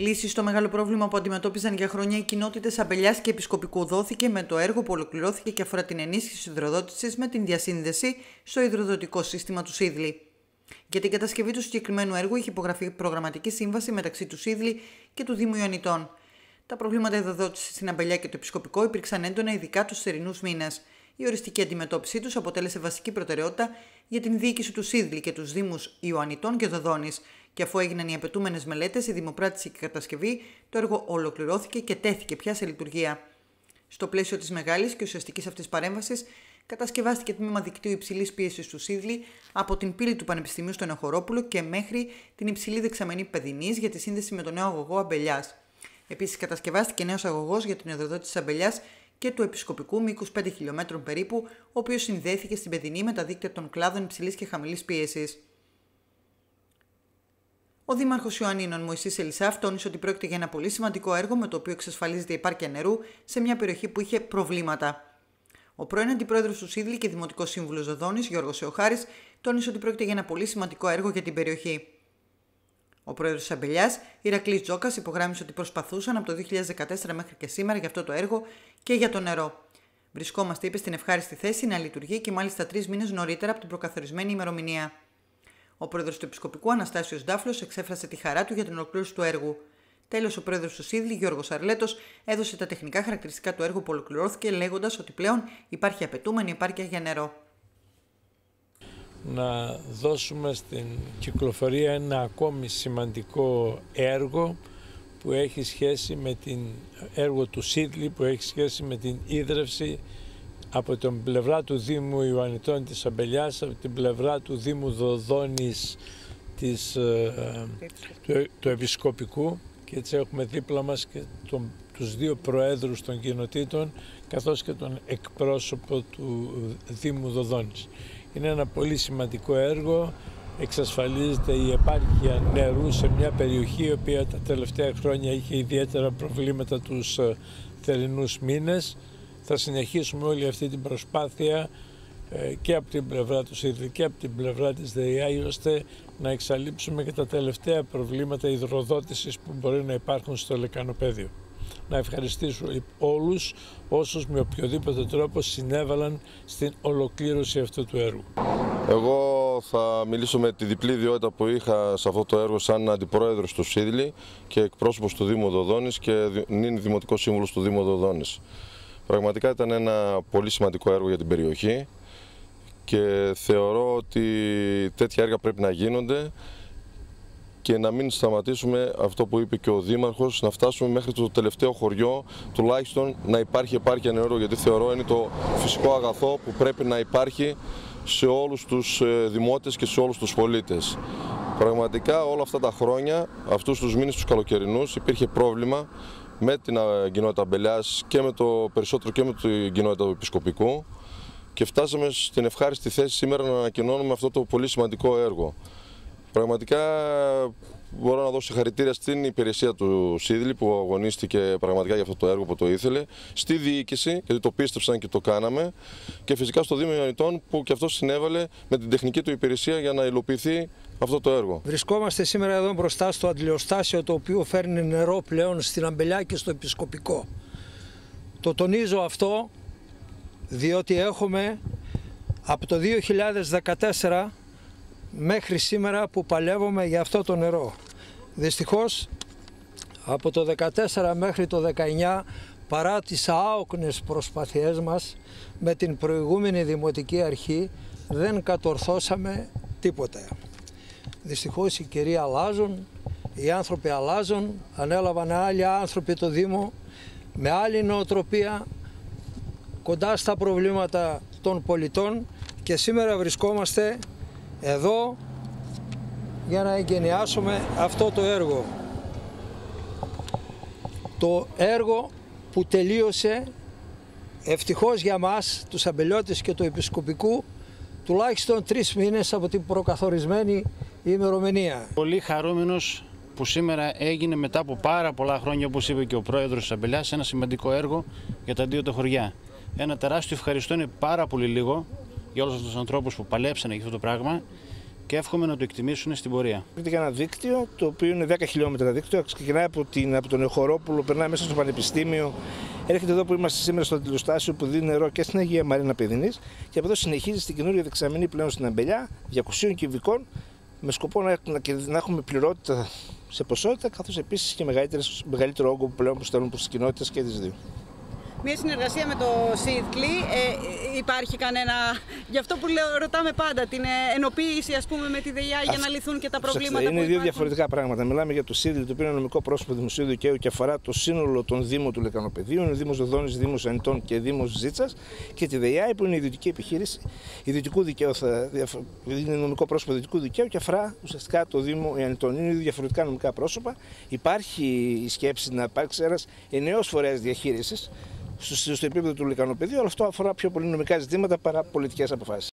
Λύση στο μεγάλο πρόβλημα που αντιμετώπιζαν για χρόνια οι κοινότητες Αμπελιά και Επισκοπικού δόθηκε με το έργο που ολοκληρώθηκε και αφορά την ενίσχυση υδροδότησης με την διασύνδεση στο υδροδοτικό σύστημα τους Σίδλη. Για την κατασκευή του συγκεκριμένου έργου είχε υπογραφεί προγραμματική σύμβαση μεταξύ τους Σίδλη και του Δήμου Ιωνιτών. Τα προβλήματα υδροδότησης στην Αμπελιά και το Επισκοπικό υπήρξαν έντονα ειδικά τους θερινούς μήνες. Η οριστική αντιμετώπιση τους αποτέλεσε βασική προτεραιότητα για την διοίκηση τους Σίδλη και τους Δήμους Ιωαννιτών και Δοδόνης, και αφού έγιναν οι απαιτούμενες μελέτες, η δημοπράτηση και η κατασκευή, το έργο ολοκληρώθηκε και τέθηκε πια σε λειτουργία. Στο πλαίσιο της μεγάλης και ουσιαστικής αυτής παρέμβασης, κατασκευάστηκε τμήμα δικτύου υψηλής πίεσης του Σίδλη από την πύλη του Πανεπιστημίου στον Εχορόπουλο και μέχρι την υψηλή δεξαμενή παιδινή για τη σύνδεση με τον νέο αγωγό Αμπελιάς. Επίσης, κατασκευάστηκε νέος αγωγός για την εδωδότηση της Αμπελιάς και του επισκοπικού μήκους 5 χιλιόμετρων περίπου, ο οποίος συνδέθηκε στην παιδινή με τα δίκτυα των κλάδων υψηλής και χαμηλής πίεσης. Ο Δήμαρχος Ιωαννίνων Μωησή Ελισάφ τόνισε ότι πρόκειται για ένα πολύ σημαντικό έργο με το οποίο εξασφαλίζεται η επάρκεια νερού σε μια περιοχή που είχε προβλήματα. Ο πρώην Αντιπρόεδρος του Σίδλη και Δημοτικός Σύμβουλος Δοδόνης, Γιώργος Εοχάρης, τόνισε ότι πρόκειται για ένα πολύ σημαντικό έργο για την περιοχή. Ο πρόεδρος της Αμπελιάς, Ηρακλής Τζόκας, υπογράμμισε ότι προσπαθούσαν από το 2014 μέχρι και σήμερα για αυτό το έργο και για το νερό. Βρισκόμαστε, είπε, στην ευχάριστη θέση να λειτουργεί και μάλιστα τρεις μήνες νωρίτερα από την προκαθορισμένη ημερομηνία. Ο πρόεδρος του Επισκοπικού Αναστάσιος Ντάφλος εξέφρασε τη χαρά του για την ολοκλήρωση του έργου. Τέλος, ο πρόεδρος του Σίδλη, Γιώργος Αρλέτος, έδωσε τα τεχνικά χαρακτηριστικά του έργου που ολοκληρώθηκε, λέγοντας ότι πλέον υπάρχει απαιτούμενη επάρκεια για νερό. Να δώσουμε στην κυκλοφορία ένα ακόμη σημαντικό έργο που έχει σχέση με την έργο του Σίδλη, που έχει σχέση με την ίδρυυση από την πλευρά του Δήμου Ιωαννητών της Αμπελιάς, από την πλευρά του Δήμου Δοδόνης της, ε, του, του Επισκοπικού. Και έτσι έχουμε δίπλα μας και τον, τους δύο προέδρους των κοινοτήτων καθώς και τον εκπρόσωπο του Δήμου Δοδόνης. Είναι ένα πολύ σημαντικό έργο, εξασφαλίζεται η επάρκεια νερού σε μια περιοχή η οποία τα τελευταία χρόνια είχε ιδιαίτερα προβλήματα τους ε, θερινούς μήνες θα συνεχίσουμε όλη αυτή την προσπάθεια ε, και από την πλευρά του ΣΥΡΔΙ και από την πλευρά της ΔΕΙΑ ώστε να εξαλείψουμε και τα τελευταία προβλήματα υδροδότησης που μπορεί να υπάρχουν στο λεκανοπέδιο. Να ευχαριστήσω όλους όσους με οποιοδήποτε τρόπο συνέβαλαν στην ολοκλήρωση αυτού του έργου. Εγώ θα μιλήσω με τη διπλή ιδιότητα που είχα σε αυτό το έργο σαν αντιπρόεδρος του ΣΥΔΛΗ και εκπρόσωπος του Δήμου Δοδόνης και νυν Δημοτικός Σύμβουλος του Δήμου Δοδόνης. Πραγματικά ήταν ένα πολύ σημαντικό έργο για την περιοχή και θεωρώ ότι τέτοια έργα πρέπει να γίνονται και να μην σταματήσουμε αυτό που είπε και ο Δήμαρχος, να φτάσουμε μέχρι το τελευταίο χωριό, τουλάχιστον να υπάρχει επάρκεια νερό, γιατί θεωρώ είναι το φυσικό αγαθό που πρέπει να υπάρχει σε όλους τους ε, δημότες και σε όλους τους πολίτες. Πραγματικά όλα αυτά τα χρόνια, αυτούς τους μήνες τους καλοκαιρινούς, υπήρχε πρόβλημα με την κοινότητα Μπελιάς και με το περισσότερο και με την κοινότητα του Επισκοπικού και φτάσαμε στην ευχάριστη θέση σήμερα να ανακοινώνουμε αυτό το πολύ σημαντικό έργο. Πραγματικά μπορώ να δώσω χαρητήρια στην υπηρεσία του Σίδηλη που αγωνίστηκε πραγματικά για αυτό το έργο που το ήθελε, στη διοίκηση γιατί το πίστεψαν και το κάναμε και φυσικά στο Δήμο Ιωνιτών που και αυτό συνέβαλε με την τεχνική του υπηρεσία για να υλοποιηθεί αυτό το έργο. Βρισκόμαστε σήμερα εδώ μπροστά στο αντιλιοστάσιο το οποίο φέρνει νερό πλέον στην Αμπελιά και στο Επισκοπικό. Το τονίζω αυτό διότι έχουμε από το 2014 μέχρι σήμερα που παλεύουμε για αυτό το νερό. Δυστυχώς από το 2014 μέχρι το 2019 παρά τις άοκνες προσπαθειές μας με την προηγούμενη Δημοτική Αρχή δεν κατορθώσαμε τίποτα. Δυστυχώς οι καιροί αλλάζουν, οι άνθρωποι αλλάζουν, ανέλαβαν άλλοι άνθρωποι το Δήμο με άλλη νοοτροπία κοντά στα προβλήματα των πολιτών και σήμερα βρισκόμαστε εδώ για να εγκαινιάσουμε αυτό το έργο. Το έργο που τελείωσε ευτυχώς για μας τους αμπελιώτες και του επισκοπικού τουλάχιστον τρεις μήνες από την προκαθορισμένη ημερομηνία. Πολύ χαρούμενος που σήμερα έγινε μετά από πάρα πολλά χρόνια, όπως είπε και ο πρόεδρος της Αμπελιάς, ένα σημαντικό έργο για τα δύο τα χωριά. Ένα τεράστιο ευχαριστώ είναι πάρα πολύ λίγο για όλους τους ανθρώπους που παλέψανε για αυτό το πράγμα και εύχομαι να το εκτιμήσουν στην πορεία. Πρόκειται για ένα δίκτυο το οποίο είναι 10 χιλιόμετρα δίκτυο. Ξεκινάει από, την, από τον Εχορόπουλο, περνάει μέσα στο Πανεπιστήμιο, έρχεται εδώ που είμαστε σήμερα στο αντιλοστάσιο που δίνει νερό και στην Αγία Μαρίνα Παιδινή και από εδώ συνεχίζει στην καινούργια δεξαμενή πλέον στην Αμπελιά 200 κυβικών με σκοπό να, να, να έχουμε πληρότητα σε ποσότητα καθώς επίσης και μεγαλύτερο όγκο που πλέον που στέλνουν προς τις κοινότητες και τις δύο μια συνεργασία με το ΣΥΔΚΛΙ. Ε, υπάρχει κανένα. Γι' αυτό που λέω, ρωτάμε πάντα την ε, ενοποίηση ας πούμε, με τη ΔΕΙΑ για να λυθούν και τα προβλήματα. Είναι που δύο διαφορετικά πράγματα. Μιλάμε για το ΣΥΔΚΛΙ, το οποίο είναι νομικό πρόσωπο δημοσίου δικαίου και αφορά το σύνολο των Δήμων του Λεκανοπεδίου. Είναι Δήμος Δοδόνης, Δήμος Ανιτών και Δήμος Ζήτσας. Και τη ΔΕΙΑ που είναι ιδιωτική επιχείρηση ιδιωτικού δικαίου, θα, είναι νομικό πρόσωπο ιδιωτικού δικαίου και αφορά ουσιαστικά το Δήμο Ανιτών. Είναι δύο διαφορετικά νομικά πρόσωπα. Υπάρχει η σκέψη να υπάρξει ένας ενιαίος φορέας διαχείρισης στο, στο επίπεδο του λικανοπεδίου, αλλά αυτό αφορά πιο πολύ νομικά ζητήματα παρά πολιτικές αποφάσεις.